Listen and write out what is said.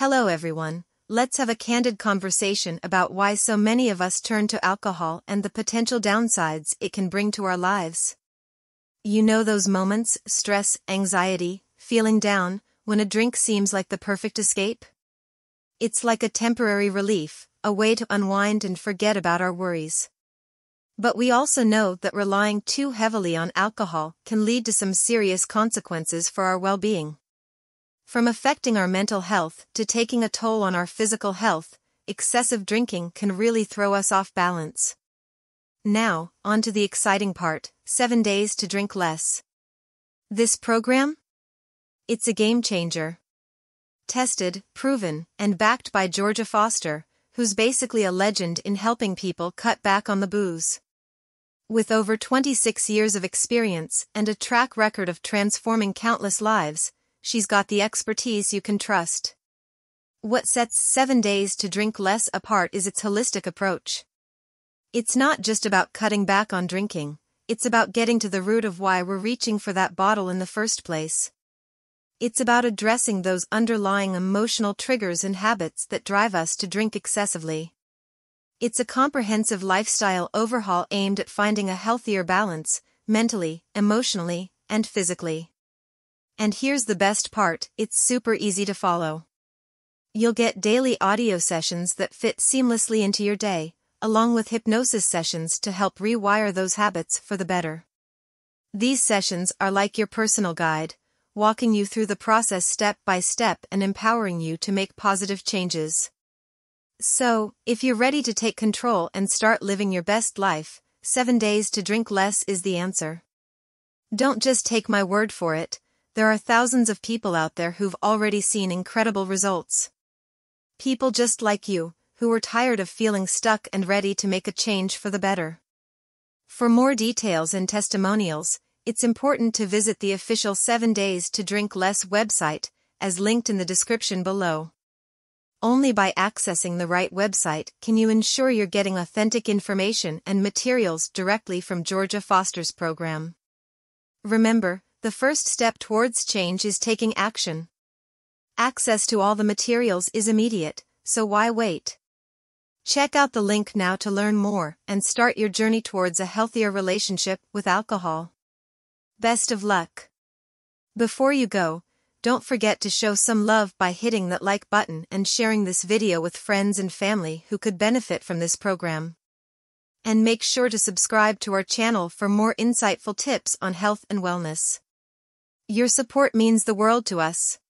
Hello everyone, let's have a candid conversation about why so many of us turn to alcohol and the potential downsides it can bring to our lives. You know those moments, stress, anxiety, feeling down, when a drink seems like the perfect escape? It's like a temporary relief, a way to unwind and forget about our worries. But we also know that relying too heavily on alcohol can lead to some serious consequences for our well-being. From affecting our mental health to taking a toll on our physical health, excessive drinking can really throw us off balance. Now, on to the exciting part, 7 days to drink less. This program? It's a game changer tested, proven, and backed by Georgia Foster, who's basically a legend in helping people cut back on the booze. With over 26 years of experience and a track record of transforming countless lives, she's got the expertise you can trust. What sets 7 Days to Drink Less apart is its holistic approach. It's not just about cutting back on drinking, it's about getting to the root of why we're reaching for that bottle in the first place. It's about addressing those underlying emotional triggers and habits that drive us to drink excessively. It's a comprehensive lifestyle overhaul aimed at finding a healthier balance, mentally, emotionally, and physically. And here's the best part, it's super easy to follow. You'll get daily audio sessions that fit seamlessly into your day, along with hypnosis sessions to help rewire those habits for the better. These sessions are like your personal guide, walking you through the process step by step and empowering you to make positive changes. So, if you're ready to take control and start living your best life, 7 days to drink less is the answer. Don't just take my word for it, there are thousands of people out there who've already seen incredible results. People just like you, who are tired of feeling stuck and ready to make a change for the better. For more details and testimonials, it's important to visit the official 7 Days to Drink Less website, as linked in the description below. Only by accessing the right website can you ensure you're getting authentic information and materials directly from Georgia Foster's program. Remember, the first step towards change is taking action. Access to all the materials is immediate, so why wait? Check out the link now to learn more and start your journey towards a healthier relationship with alcohol. Best of luck. Before you go, don't forget to show some love by hitting that like button and sharing this video with friends and family who could benefit from this program. And make sure to subscribe to our channel for more insightful tips on health and wellness. Your support means the world to us.